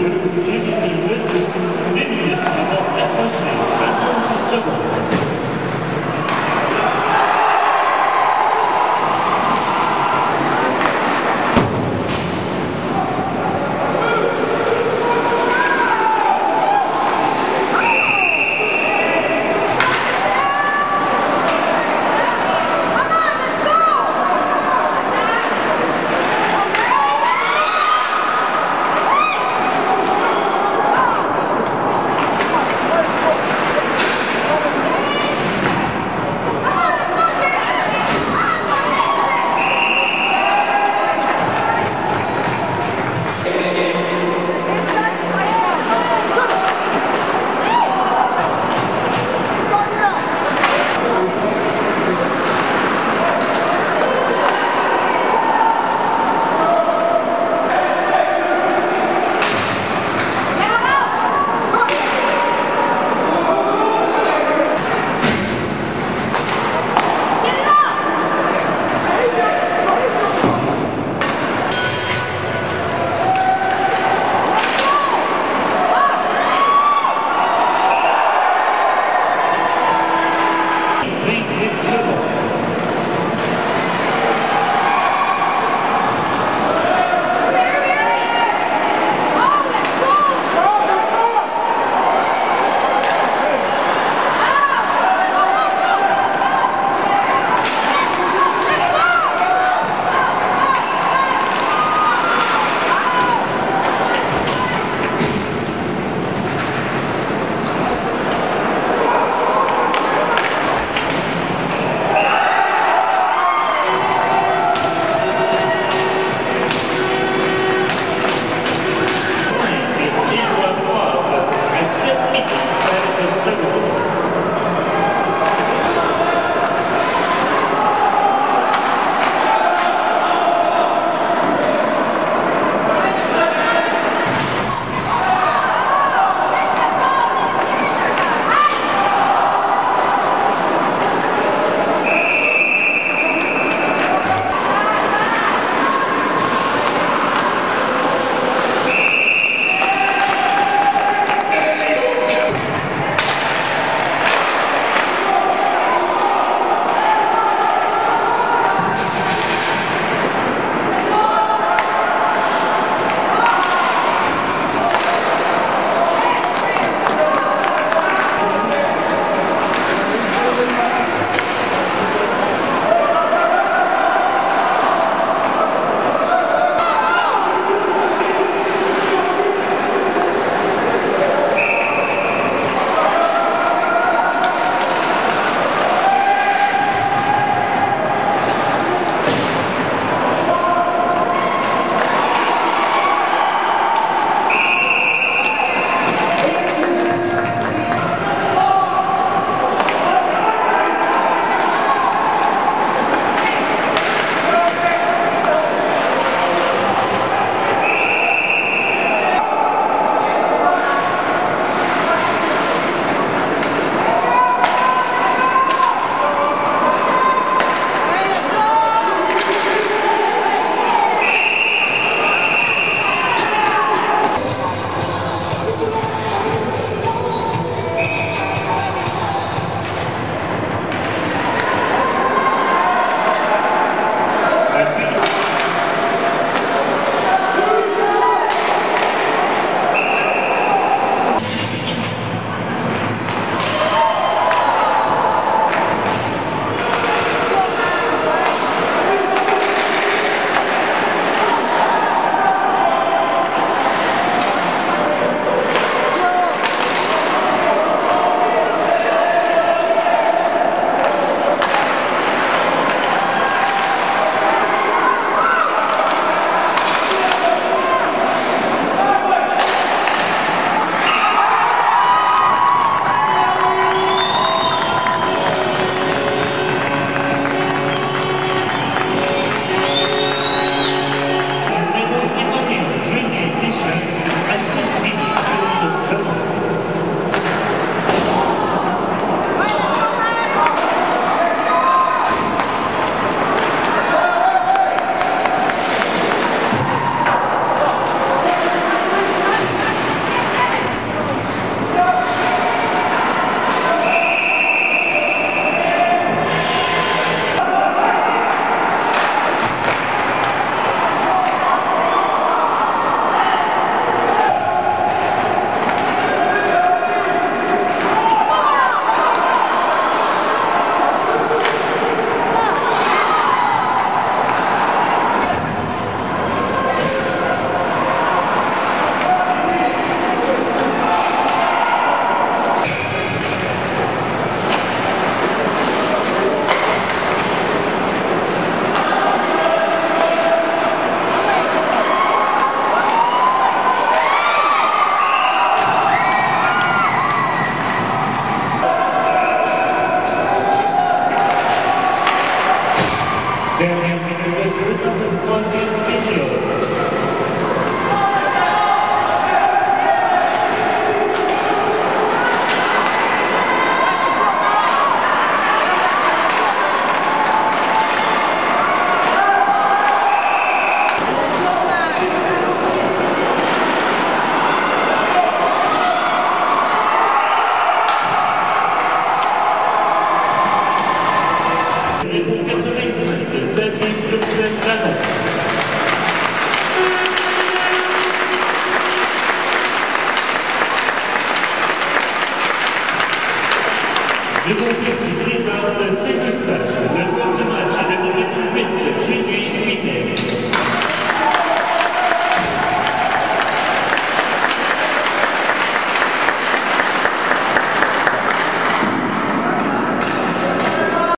J'ai Je confirme qu'il présente Saint-Eustache, le joueur du match à la numéro 8, Julien